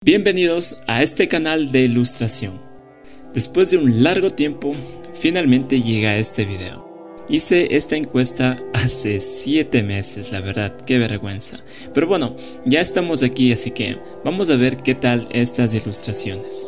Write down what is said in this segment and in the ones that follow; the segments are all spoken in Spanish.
Bienvenidos a este canal de ilustración. Después de un largo tiempo, finalmente llega este video. Hice esta encuesta hace 7 meses, la verdad, qué vergüenza. Pero bueno, ya estamos aquí, así que vamos a ver qué tal estas ilustraciones.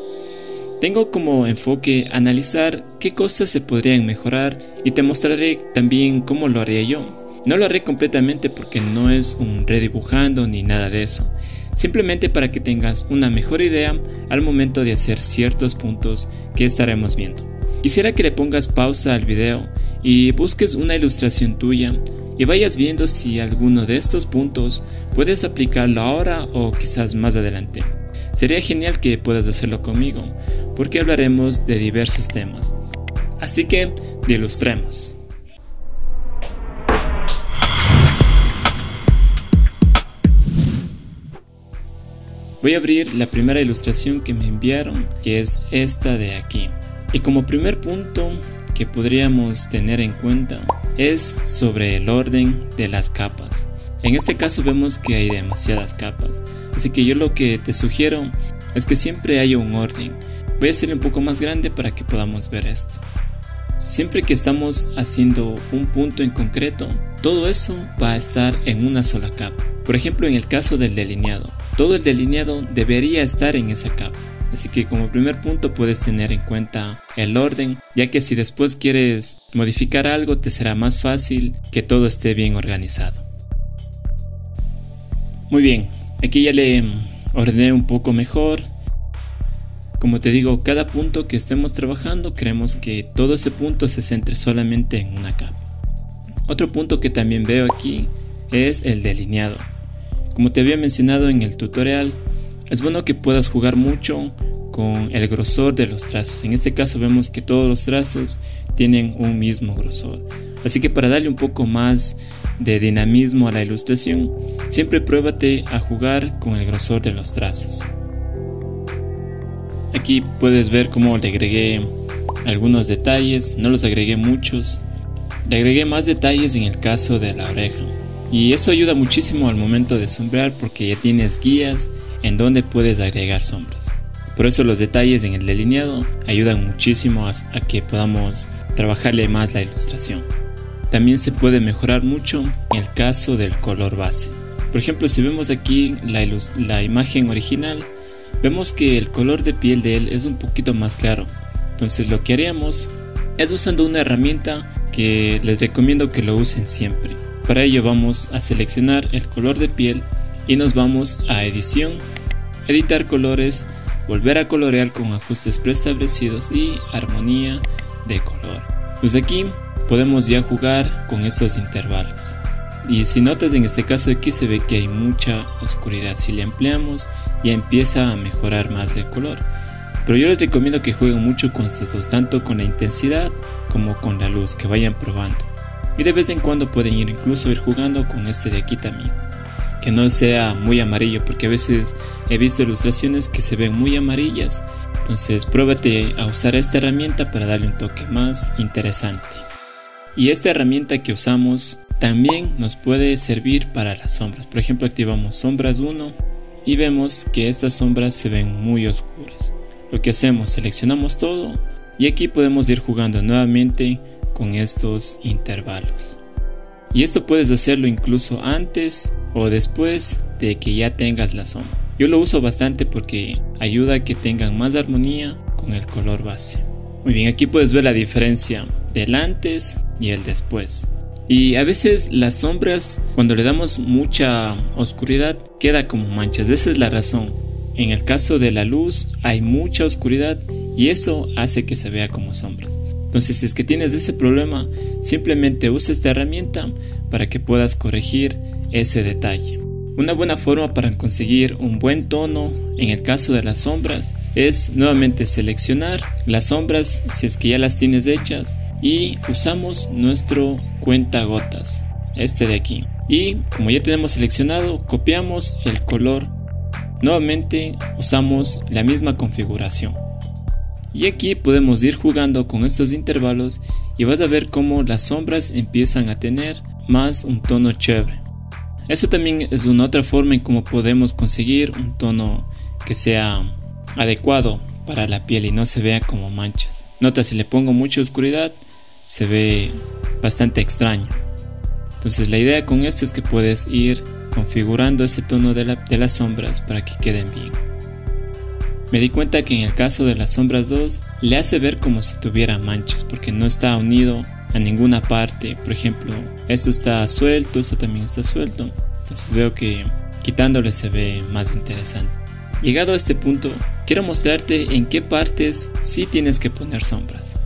Tengo como enfoque analizar qué cosas se podrían mejorar y te mostraré también cómo lo haría yo. No lo haré completamente porque no es un redibujando ni nada de eso simplemente para que tengas una mejor idea al momento de hacer ciertos puntos que estaremos viendo. Quisiera que le pongas pausa al video y busques una ilustración tuya y vayas viendo si alguno de estos puntos puedes aplicarlo ahora o quizás más adelante. Sería genial que puedas hacerlo conmigo porque hablaremos de diversos temas. Así que, ilustremos. Voy a abrir la primera ilustración que me enviaron, que es esta de aquí. Y como primer punto que podríamos tener en cuenta es sobre el orden de las capas. En este caso vemos que hay demasiadas capas, así que yo lo que te sugiero es que siempre haya un orden. Voy a hacerlo un poco más grande para que podamos ver esto. Siempre que estamos haciendo un punto en concreto, todo eso va a estar en una sola capa. Por ejemplo, en el caso del delineado, todo el delineado debería estar en esa capa. Así que como primer punto puedes tener en cuenta el orden, ya que si después quieres modificar algo te será más fácil que todo esté bien organizado. Muy bien, aquí ya le ordené un poco mejor. Como te digo, cada punto que estemos trabajando queremos que todo ese punto se centre solamente en una capa. Otro punto que también veo aquí es el delineado. Como te había mencionado en el tutorial, es bueno que puedas jugar mucho con el grosor de los trazos. En este caso vemos que todos los trazos tienen un mismo grosor. Así que para darle un poco más de dinamismo a la ilustración, siempre pruébate a jugar con el grosor de los trazos. Aquí puedes ver cómo le agregué algunos detalles, no los agregué muchos. Le agregué más detalles en el caso de la oreja. Y eso ayuda muchísimo al momento de sombrear porque ya tienes guías en donde puedes agregar sombras. Por eso los detalles en el delineado ayudan muchísimo a, que podamos trabajarle más la ilustración. También se puede mejorar mucho en el caso del color base. Por ejemplo, si vemos aquí la, la imagen original, vemos que el color de piel de él es un poquito más claro. Entonces lo que haríamos es usando una herramienta que les recomiendo que lo usen siempre. Para ello vamos a seleccionar el color de piel y nos vamos a edición, editar colores, volver a colorear con ajustes preestablecidos y armonía de color. Pues aquí podemos ya jugar con estos intervalos. Y si notas en este caso aquí se ve que hay mucha oscuridad. Si le ampliamos ya empieza a mejorar más el color. Pero yo les recomiendo que jueguen mucho con estos dos, tanto con la intensidad como con la luz, que vayan probando y de vez en cuando pueden ir incluso ir jugando con este de aquí también que no sea muy amarillo porque a veces he visto ilustraciones que se ven muy amarillas. Entonces pruébate a usar esta herramienta para darle un toque más interesante. Y esta herramienta que usamos también nos puede servir para las sombras. Por ejemplo activamos sombras 1 y vemos que estas sombras se ven muy oscuras. Lo que hacemos seleccionamos todo y aquí podemos ir jugando nuevamente con estos intervalos. Y esto puedes hacerlo incluso antes o después de que ya tengas la sombra. Yo lo uso bastante porque ayuda a que tengan más armonía con el color base. Muy bien, aquí puedes ver la diferencia del antes y el después. Y a veces las sombras, cuando le damos mucha oscuridad, queda como manchas. Esa es la razón. En el caso de la luz hay mucha oscuridad y eso hace que se vea como sombras. Entonces, si es que tienes ese problema, simplemente usa esta herramienta para que puedas corregir ese detalle. Una buena forma para conseguir un buen tono en el caso de las sombras es nuevamente seleccionar las sombras si es que ya las tienes hechas y usamos nuestro cuenta gotas, este de aquí. Y como ya tenemos seleccionado, copiamos el color. Nuevamente usamos la misma configuración. Y aquí podemos ir jugando con estos intervalos y vas a ver cómo las sombras empiezan a tener más un tono chévere. Eso también es una otra forma en cómo podemos conseguir un tono que sea adecuado para la piel y no se vea como manchas. Nota si le pongo mucha oscuridad se ve bastante extraño. Entonces la idea con esto es que puedes ir configurando ese tono de, de las sombras para que queden bien. Me di cuenta que en el caso de las sombras 2 le hace ver como si tuviera manchas porque no está unido a ninguna parte. Por ejemplo, esto está suelto, esto también está suelto. Entonces veo que quitándole se ve más interesante. Llegado a este punto, quiero mostrarte en qué partes sí tienes que poner sombras.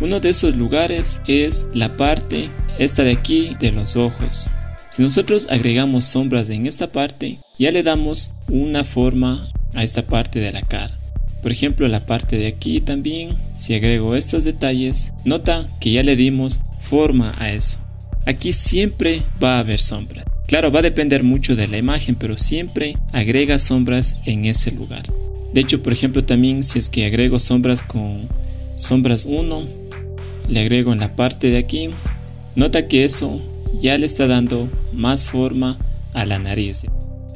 Uno de esos lugares es la parte esta de aquí de los ojos. Si nosotros agregamos sombras en esta parte, ya le damos una forma a esta parte de la cara. Por ejemplo, la parte de aquí también, si agrego estos detalles, nota que ya le dimos forma a eso. Aquí siempre va a haber sombras. Claro, va a depender mucho de la imagen, pero siempre agrega sombras en ese lugar. De hecho, por ejemplo, también si es que agrego sombras con sombras 1, le agrego en la parte de aquí, nota que eso ya le está dando más forma a la nariz.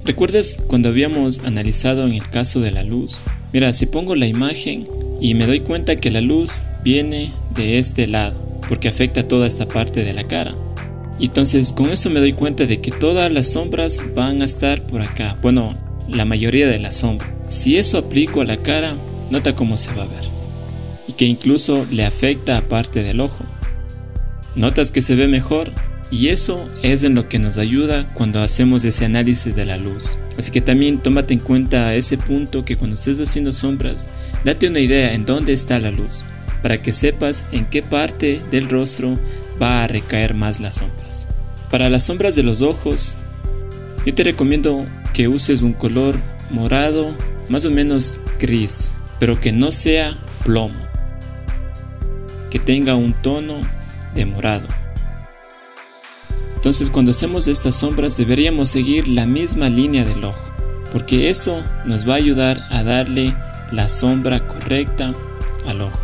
¿Recuerdas cuando habíamos analizado en el caso de la luz? Mira, si pongo la imagen y me doy cuenta que la luz viene de este lado, porque afecta toda esta parte de la cara. Entonces con eso me doy cuenta de que todas las sombras van a estar por acá. Bueno, la mayoría de las sombras. Si eso aplico a la cara, nota cómo se va a ver. Y que incluso le afecta a parte del ojo. ¿Notas que se ve mejor? Y eso es en lo que nos ayuda cuando hacemos ese análisis de la luz. Así que también tómate en cuenta ese punto que cuando estés haciendo sombras, date una idea en dónde está la luz, para que sepas en qué parte del rostro va a recaer más las sombras. Para las sombras de los ojos, yo te recomiendo que uses un color morado, más o menos gris, pero que no sea plomo, que tenga un tono de morado. Entonces cuando hacemos estas sombras deberíamos seguir la misma línea del ojo, porque eso nos va a ayudar a darle la sombra correcta al ojo.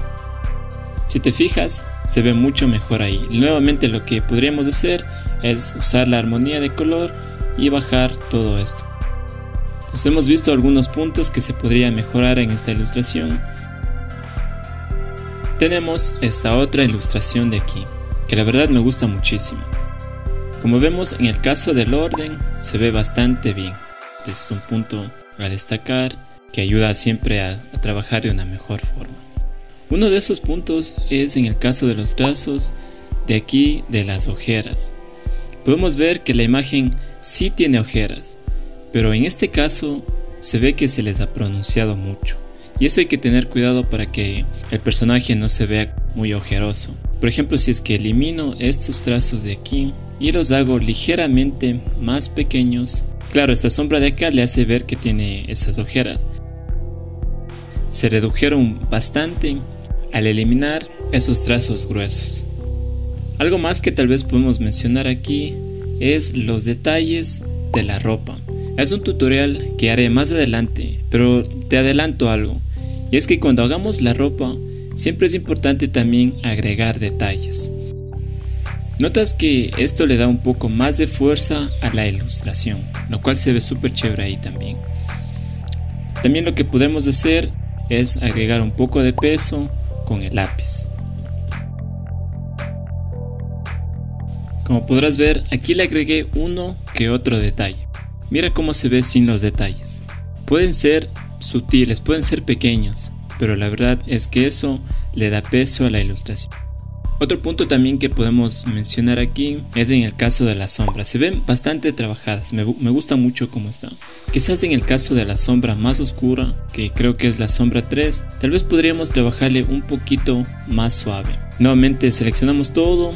Si te fijas, se ve mucho mejor ahí. Nuevamente lo que podríamos hacer es usar la armonía de color y bajar todo esto. Pues hemos visto algunos puntos que se podría mejorar en esta ilustración. Tenemos esta otra ilustración de aquí, que la verdad me gusta muchísimo. Como vemos en el caso del orden se ve bastante bien. es un punto a destacar que ayuda siempre a, a trabajar de una mejor forma. Uno de esos puntos es en el caso de los trazos de aquí de las ojeras. Podemos ver que la imagen sí tiene ojeras, pero en este caso se ve que se les ha pronunciado mucho. Y eso hay que tener cuidado para que el personaje no se vea muy ojeroso. Por ejemplo, si es que elimino estos trazos de aquí y los hago ligeramente más pequeños, claro, esta sombra de acá le hace ver que tiene esas ojeras. Se redujeron bastante al eliminar esos trazos gruesos. Algo más que tal vez podemos mencionar aquí es los detalles de la ropa. Es un tutorial que haré más adelante, pero te adelanto algo, y es que cuando hagamos la ropa siempre es importante también agregar detalles. Notas que esto le da un poco más de fuerza a la ilustración, lo cual se ve súper chévere ahí también. También lo que podemos hacer es agregar un poco de peso con el lápiz. Como podrás ver, aquí le agregué uno que otro detalle. Mira cómo se ve sin los detalles. Pueden ser sutiles, pueden ser pequeños, pero la verdad es que eso le da peso a la ilustración. Otro punto también que podemos mencionar aquí es en el caso de las sombras. Se ven bastante trabajadas, me, gusta mucho cómo está. Quizás en el caso de la sombra más oscura, que creo que es la sombra 3, tal vez podríamos trabajarle un poquito más suave. Nuevamente seleccionamos todo,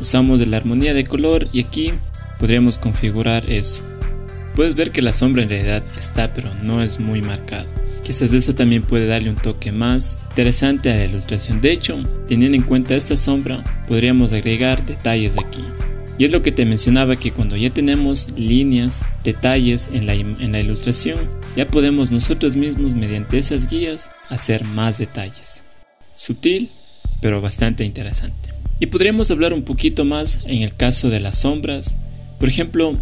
usamos de la armonía de color y aquí podríamos configurar eso. Puedes ver que la sombra en realidad está pero no es muy marcado. Quizás eso también puede darle un toque más interesante a la ilustración. De hecho, teniendo en cuenta esta sombra, podríamos agregar detalles aquí. Y es lo que te mencionaba que cuando ya tenemos líneas, detalles en la, en la ilustración, ya podemos nosotros mismos mediante esas guías hacer más detalles. Sutil, pero bastante interesante. Y podríamos hablar un poquito más en el caso de las sombras. Por ejemplo,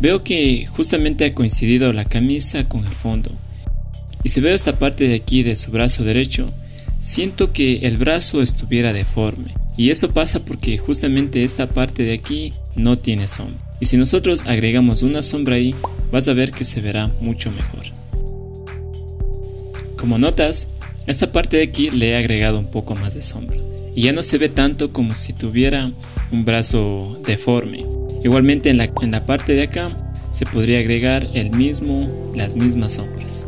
veo que justamente ha coincidido la camisa con el fondo. Y si veo esta parte de aquí de su brazo derecho, siento que el brazo estuviera deforme. Y eso pasa porque justamente esta parte de aquí no tiene sombra. Y si nosotros agregamos una sombra ahí, vas a ver que se verá mucho mejor. Como notas, esta parte de aquí le he agregado un poco más de sombra. Y ya no se ve tanto como si tuviera un brazo deforme. Igualmente en la, en la parte de acá se podría agregar el mismo, las mismas sombras.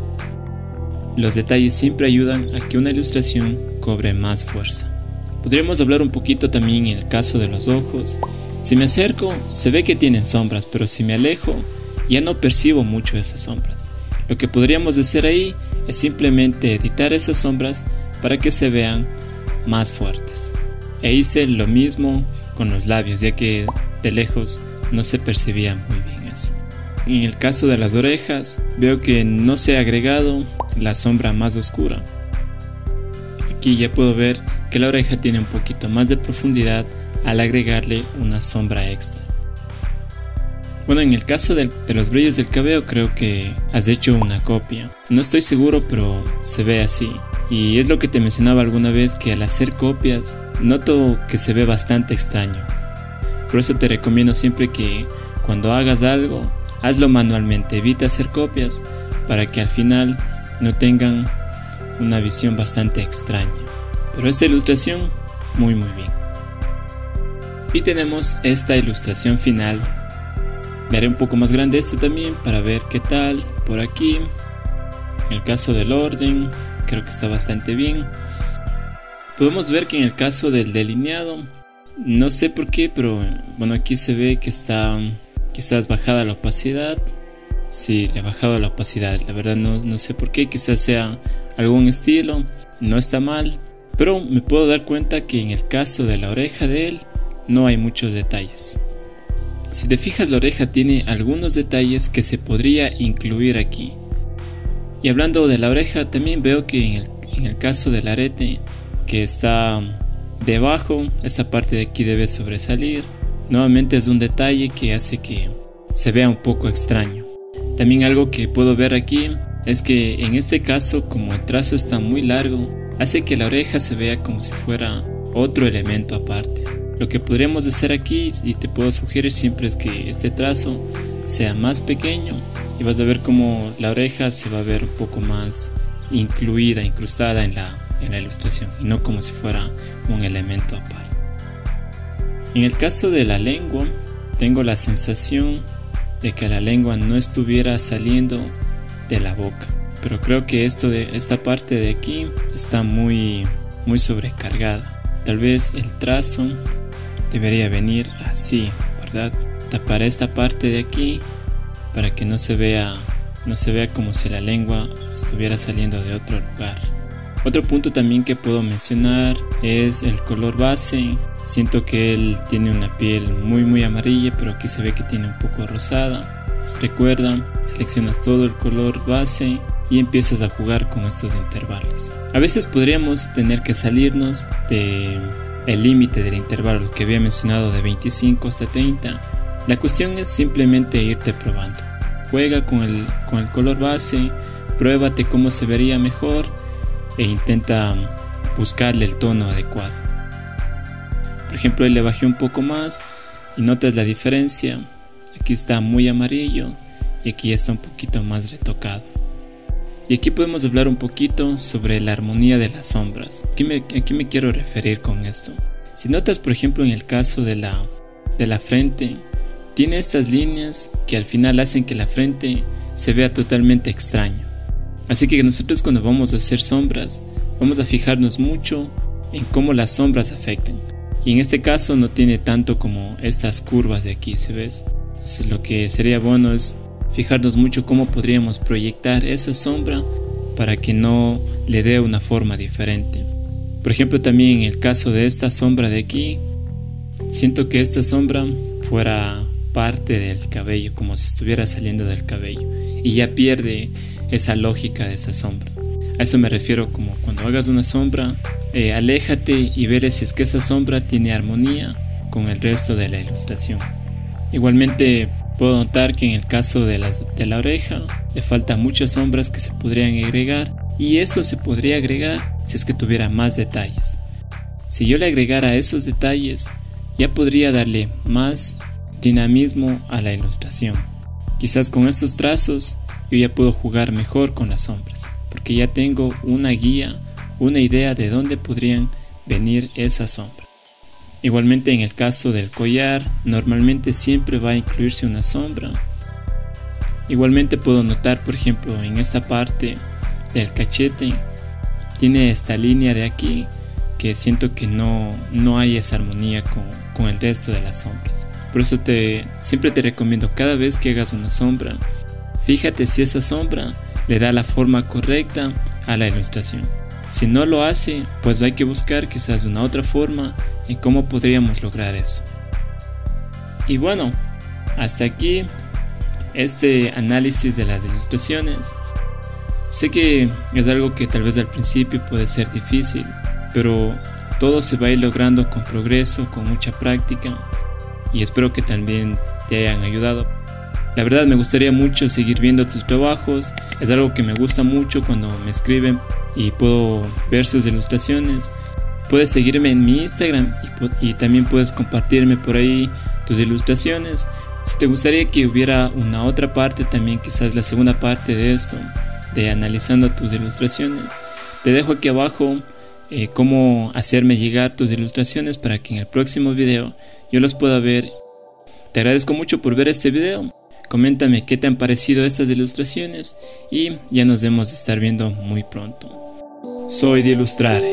Los detalles siempre ayudan a que una ilustración cobre más fuerza. Podríamos hablar un poquito también en el caso de los ojos. Si me acerco, se ve que tienen sombras, pero si me alejo, ya no percibo mucho esas sombras. Lo que podríamos hacer ahí es simplemente editar esas sombras para que se vean más fuertes. E hice lo mismo con los labios, ya que de lejos no se percibía muy bien. En el caso de las orejas, veo que no se ha agregado la sombra más oscura. Aquí ya puedo ver que la oreja tiene un poquito más de profundidad al agregarle una sombra extra. Bueno, en el caso de, los brillos del cabello creo que has hecho una copia. No estoy seguro, pero se ve así. Y es lo que te mencionaba alguna vez que al hacer copias noto que se ve bastante extraño. Por eso te recomiendo siempre que cuando hagas algo, hazlo manualmente, evita hacer copias para que al final no tengan una visión bastante extraña. Pero esta ilustración, muy muy bien. Y tenemos esta ilustración final le haré un poco más grande este también para ver qué tal por aquí. En el caso del orden, creo que está bastante bien. Podemos ver que en el caso del delineado, no sé por qué, pero bueno, aquí se ve que está quizás bajada la opacidad. Sí, le he bajado la opacidad, la verdad no, no sé por qué, quizás sea algún estilo, no está mal. Pero me puedo dar cuenta que en el caso de la oreja de él, no hay muchos detalles. Si te fijas la oreja tiene algunos detalles que se podría incluir aquí. Y hablando de la oreja también veo que en el, caso del arete que está debajo, esta parte de aquí debe sobresalir. Nuevamente es un detalle que hace que se vea un poco extraño. También algo que puedo ver aquí es que en este caso como el trazo está muy largo, hace que la oreja se vea como si fuera otro elemento aparte. Lo que podríamos hacer aquí y te puedo sugerir siempre es que este trazo sea más pequeño y vas a ver como la oreja se va a ver un poco más incluida, incrustada en la, en la ilustración y no como si fuera un elemento aparte. En el caso de la lengua, tengo la sensación de que la lengua no estuviera saliendo de la boca. Pero creo que esto de esta parte de aquí está muy muy sobrecargada. Tal vez el trazo debería venir así, ¿verdad? Tapar esta parte de aquí para que no se vea no se vea como si la lengua estuviera saliendo de otro lugar. Otro punto también que puedo mencionar es el color base. Siento que él tiene una piel muy muy amarilla, pero aquí se ve que tiene un poco rosada. Recuerda, seleccionas todo el color base y empiezas a jugar con estos intervalos. A veces podríamos tener que salirnos de el límite del intervalo que había mencionado de 25 hasta 30, la cuestión es simplemente irte probando. Juega con el, con el color base, pruébate cómo se vería mejor e intenta buscarle el tono adecuado. Por ejemplo, ahí le bajé un poco más y notas la diferencia. Aquí está muy amarillo y aquí está un poquito más retocado. Y aquí podemos hablar un poquito sobre la armonía de las sombras. Aquí me, me quiero referir con esto. Si notas, por ejemplo, en el caso de la, de la frente, tiene estas líneas que al final hacen que la frente se vea totalmente extraño. Así que nosotros cuando vamos a hacer sombras, vamos a fijarnos mucho en cómo las sombras afectan. Y en este caso no tiene tanto como estas curvas de aquí, ¿se ves? Entonces lo que sería bueno es fijarnos mucho cómo podríamos proyectar esa sombra para que no le dé una forma diferente. Por ejemplo, también en el caso de esta sombra de aquí, siento que esta sombra fuera parte del cabello, como si estuviera saliendo del cabello, y ya pierde esa lógica de esa sombra. A eso me refiero como cuando hagas una sombra, eh, aléjate y veré si es que esa sombra tiene armonía con el resto de la ilustración. Igualmente puedo notar que en el caso de, las, de la oreja le faltan muchas sombras que se podrían agregar y eso se podría agregar si es que tuviera más detalles. Si yo le agregara esos detalles, ya podría darle más dinamismo a la ilustración. Quizás con estos trazos yo ya puedo jugar mejor con las sombras, porque ya tengo una guía, una idea de dónde podrían venir esas sombras. Igualmente en el caso del collar, normalmente siempre va a incluirse una sombra. Igualmente puedo notar, por ejemplo, en esta parte del cachete, tiene esta línea de aquí que siento que no, no hay esa armonía con, con el resto de las sombras. Por eso te, siempre te recomiendo cada vez que hagas una sombra, fíjate si esa sombra le da la forma correcta a la ilustración. Si no lo hace, pues hay que buscar quizás una otra forma en cómo podríamos lograr eso. Y bueno, hasta aquí este análisis de las ilustraciones. Sé que es algo que tal vez al principio puede ser difícil, pero todo se va a ir logrando con progreso, con mucha práctica y espero que también te hayan ayudado. La verdad me gustaría mucho seguir viendo tus trabajos, es algo que me gusta mucho cuando me escriben y puedo ver sus ilustraciones. Puedes seguirme en mi Instagram y, también puedes compartirme por ahí tus ilustraciones. Si te gustaría que hubiera una otra parte, también quizás la segunda parte de esto, de analizando tus ilustraciones, te dejo aquí abajo eh, cómo hacerme llegar tus ilustraciones para que en el próximo video yo los pueda ver. Te agradezco mucho por ver este video. Coméntame qué te han parecido estas ilustraciones y ya nos vemos estar viendo muy pronto. Soy de Ilustrare.